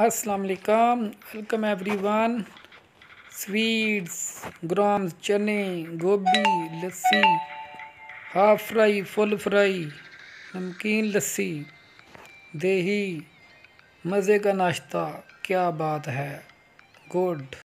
अस्सलाम वालेकुम, welcome everyone. Sweets, grams, चने, गोभी, lassi, half fry, full fry, नमकीन लस्सी, दही, मज़े का नाश्ता, क्या बात है। गुड।